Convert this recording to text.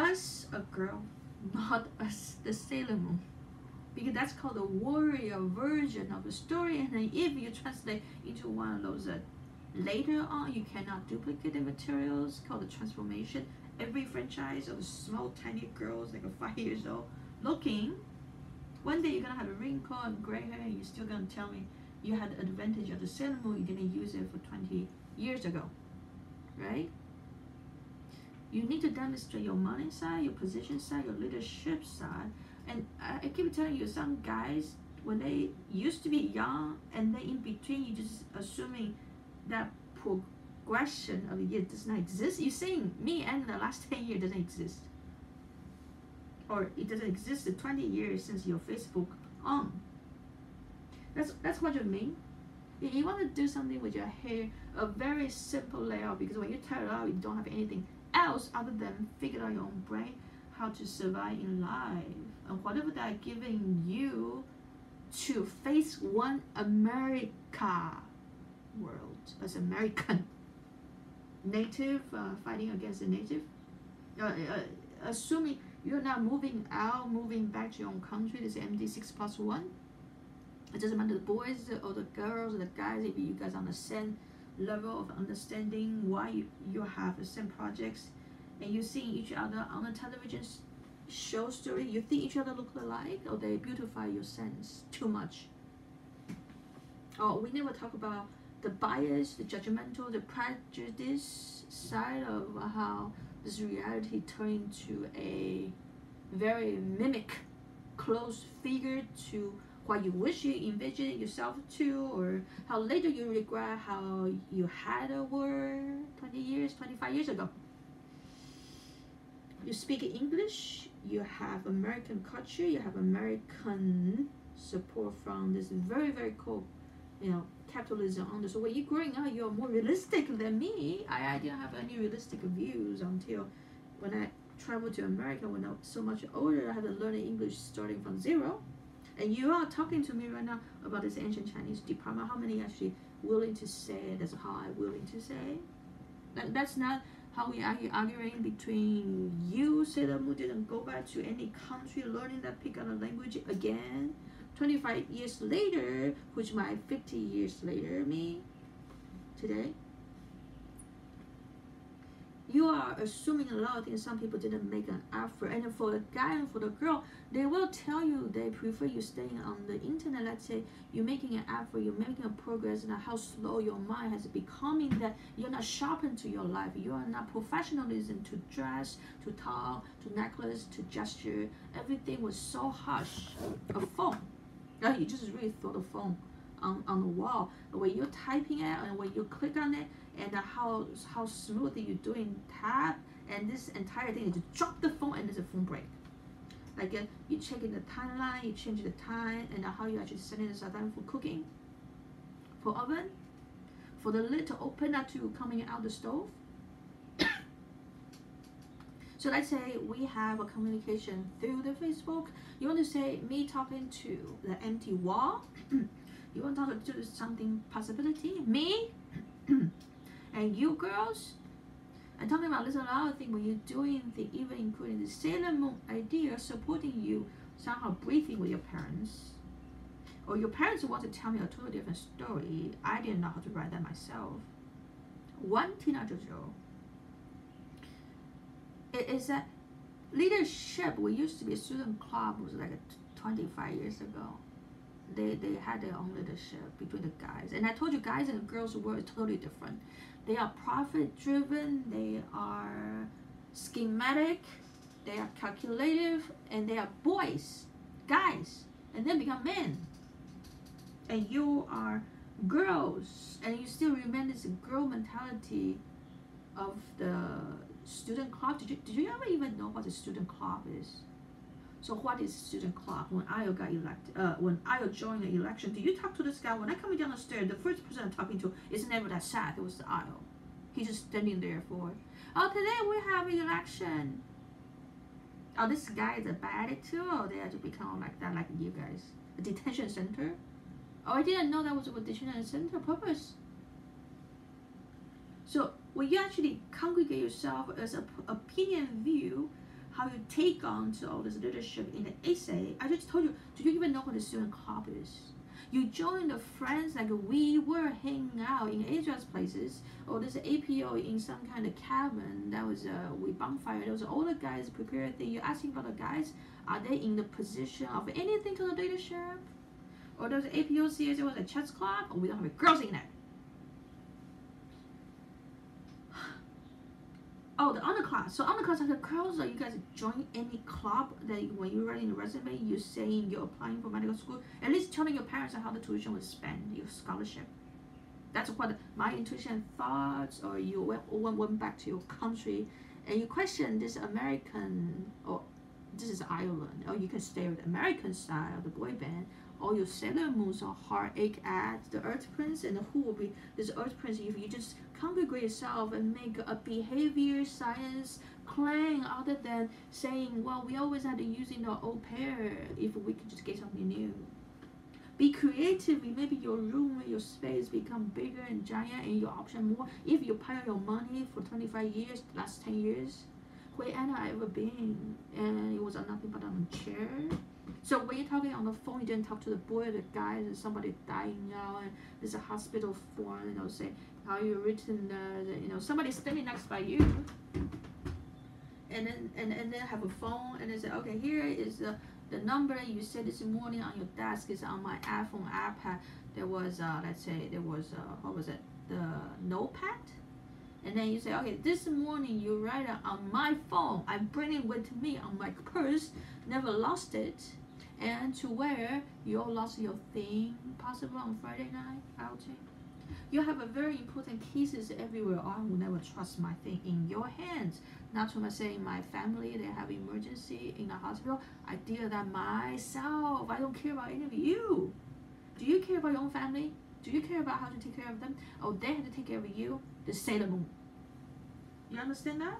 us a girl, not us the Sailor Moon. Because that's called the warrior version of the story. And then if you translate into one of those uh, later on, you cannot duplicate the materials called the transformation. Every franchise of small tiny girls like five years old looking. One day you're gonna have a wrinkle and gray hair and you're still gonna tell me you had the advantage of the Sailor Moon, you didn't use it for 20 years ago. Right? You need to demonstrate your money side, your position side, your leadership side. And I, keep telling you, some guys, when they used to be young and then in between, you just assuming that progression of years does not exist. You're saying me and the last 10 years doesn't exist. Or it doesn't exist in 20 years since your Facebook on. That's, that's what you mean. You want to do something with your hair, a very simple layout, because when you tie it out, you don't have anything else other than figure out your own brain how to survive in life. And whatever they're giving you to face one America world as American native uh, fighting against the native uh, uh, assuming you're not moving out moving back to your own country this MD6 plus one. It doesn't matter the boys or the girls or the guys if you guys same level of understanding why you, you have the same projects and you see each other on the television show story you think each other look alike or they beautify your sense too much? Oh we never talk about the bias the judgmental the prejudice side of how this reality turned into a very mimic close figure to what you wish you envisioned yourself to, or how later you regret how you had a word 20 years, 25 years ago. You speak English, you have American culture, you have American support from this very, very cool, you know, capitalism on this. So when you're growing up, you're more realistic than me. I, I didn't have any realistic views until when I traveled to America when I was so much older, I had to learn English starting from zero and you are talking to me right now about this ancient Chinese department. How many actually willing to say that's how I'm willing to say? That, that's not how we are arguing between you, Sailor Moon didn't go back to any country learning that pick a language again. 25 years later, which my 50 years later me today you are assuming a lot of things. Some people didn't make an effort. And for the guy and for the girl they will tell you they prefer you staying on the internet. Let's say you're making an effort you're making a progress and how slow your mind has becoming that you're not sharpened to your life. You are not professionalism to dress to talk to necklace to gesture. Everything was so harsh. A phone. Uh, you just really throw the phone on, on the wall when you're typing it and when you click on it and how how smoothly you're doing tap and this entire thing is to drop the phone and there's a phone break like uh, you checking the timeline you change the time and how you actually setting this time for cooking for oven for the lid to open up to coming out the stove so let's say we have a communication through the Facebook. You want to say me talking to the empty wall. you want to do something possibility. Me and you girls, I'm talking about this a lot of things when you're doing the even including the Sailor Moon idea supporting you somehow breathing with your parents. Or your parents want to tell me a totally different story. I didn't know how to write that myself. One Tina Jojo. It is that leadership. We used to be a student club was like 25 years ago they, they had their own leadership between the guys. And I told you guys and girls were totally different. They are profit driven, they are schematic, they are calculative, and they are boys, guys, and then become men. And you are girls, and you still remain this girl mentality of the student club. Did you, did you ever even know what the student club is? So what is student club? When I got elected, uh, when I joined the election, do you talk to this guy? When I come down the stairs, the first person I'm talking to is never that sad. It was the aisle. He's just standing there for, oh, today we have an election. Oh, this guy is a bad attitude. Oh, they have to become like that, like you guys. A detention center. Oh, I didn't know that was a detention center purpose. So when you actually congregate yourself as a opinion view, how you take on to all this leadership in the essay. I just told you, do you even know what the student club is? You join the friends like we were hanging out in Asia's places, or an APO in some kind of cabin that was uh, we bonfire. Those older guys prepare thing. You're asking about the guys, are they in the position of anything to the leadership? Or does APO see it was a chess club, or we don't have girls in there? Oh, the underclass. So underclass are the girls that you guys join any club that when you're writing the resume, you're saying you're applying for medical school. At least telling your parents how the tuition was spent, your scholarship. That's what my intuition thoughts, or you went, went back to your country and you question this American, or this is Ireland, or you can stay with American side of the boy band, or your Sailor Moons or Heartache at the Earth Prince, and who will be this Earth Prince if you just congregate yourself and make a behavior science claim other than saying, well, we always had to using in our au pair if we could just get something new. Be creative. Maybe your room, your space become bigger and giant, and your option more. If you pile your money for 25 years, last 10 years, where Anna ever been, and it was nothing but on a chair. So when you're talking on the phone, you didn't talk to the boy the guy, there's somebody dying now, and there's a hospital phone, you know, say, how you written uh, you know somebody standing next by you. And then and, and then have a phone and then say okay here is the the number. You said this morning on your desk is on my iphone ipad. There was uh, let's say there was uh, what was it? The notepad? And then you say okay this morning you write it on my phone. I bring it with me on my purse. Never lost it and to where you all lost your thing possible on friday night outing you have a very important cases everywhere. I will never trust my thing in your hands. Not to say my family they have emergency in the hospital. I deal that myself. I don't care about any of you. Do you care about your own family? Do you care about how to take care of them? Oh, they have to take care of you. The Moon. You understand that?